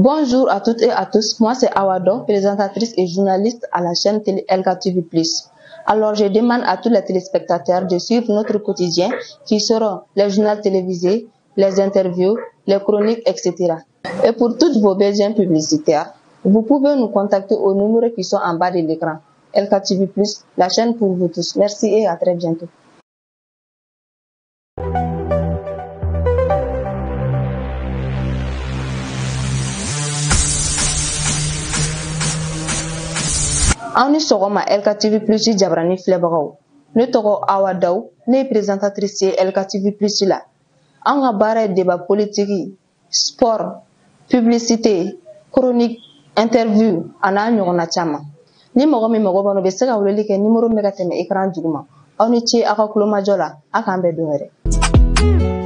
Bonjour à toutes et à tous, moi c'est Awado, présentatrice et journaliste à la chaîne télé LKTV+. Alors je demande à tous les téléspectateurs de suivre notre quotidien qui seront les journaux télévisés, les interviews, les chroniques, etc. Et pour toutes vos besoins publicitaires, vous pouvez nous contacter au numéro qui sont en bas de l'écran. LKTV+, la chaîne pour vous tous. Merci et à très bientôt. Aw ni sɔgɔma LKTV plus jabarani filɛbagaw. Ne tɔgɔ awa daw ne ye présentatrice ye LKTV plus la. An ka baara ye débat politiki sport publicité chronique interview a n'a ɲɔgɔnna caman. Ni mɔgɔ min mago bɛ bɛ se ka weleli kɛ nimero bɛ ka tɛmɛ écran duguma aw ni ce aw ka kulomajɔ la a k'an bɛɛ don wɛrɛ